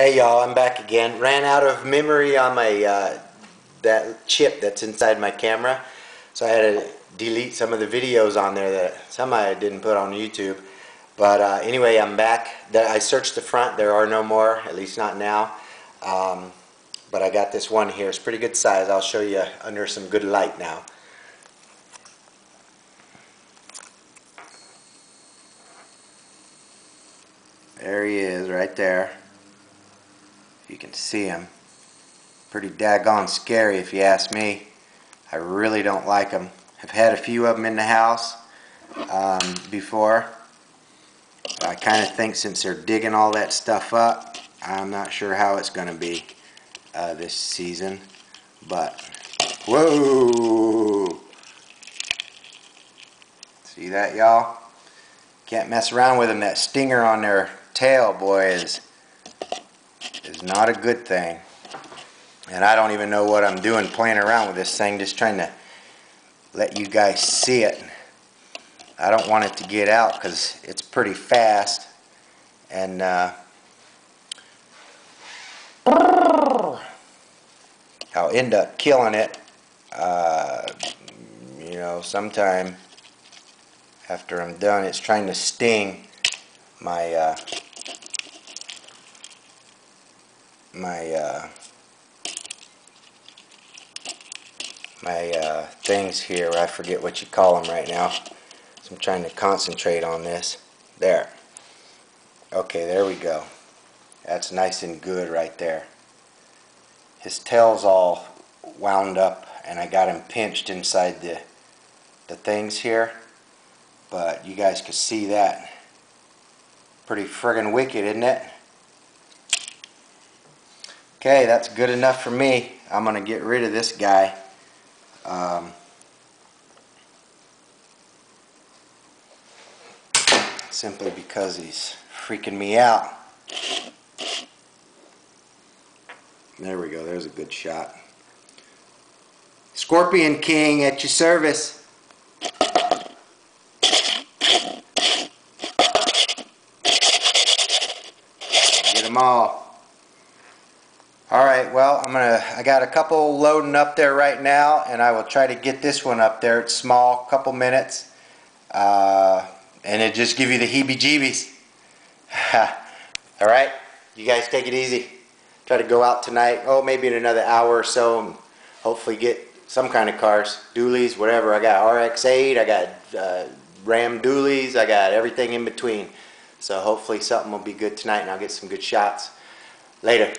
Hey y'all, I'm back again. Ran out of memory on my uh, that chip that's inside my camera, so I had to delete some of the videos on there that some I didn't put on YouTube. But uh, anyway, I'm back. I searched the front. There are no more, at least not now. Um, but I got this one here. It's pretty good size. I'll show you under some good light now. There he is, right there. You can see them. Pretty daggone scary if you ask me. I really don't like them. I've had a few of them in the house um, before. I kind of think since they're digging all that stuff up, I'm not sure how it's going to be uh, this season. But, whoa! See that, y'all? Can't mess around with them. That stinger on their tail, boy, is is not a good thing. And I don't even know what I'm doing playing around with this thing, just trying to let you guys see it. I don't want it to get out because it's pretty fast. And uh, I'll end up killing it, uh, you know, sometime after I'm done. It's trying to sting my uh, my uh, my uh, things here. I forget what you call them right now. So I'm trying to concentrate on this. There. Okay, there we go. That's nice and good right there. His tail's all wound up and I got him pinched inside the the things here. But you guys can see that. Pretty friggin' wicked, isn't it? Okay, that's good enough for me. I'm going to get rid of this guy. Um, simply because he's freaking me out. There we go. There's a good shot. Scorpion King at your service. Get them all. Alright, well, I'm gonna, I got a couple loading up there right now, and I will try to get this one up there. It's small, couple minutes, uh, and it just give you the heebie-jeebies. Alright, you guys take it easy. Try to go out tonight, oh, maybe in another hour or so, and hopefully get some kind of cars, dualies, whatever. I got RX-8, I got uh, Ram dualies, I got everything in between. So hopefully something will be good tonight, and I'll get some good shots. Later.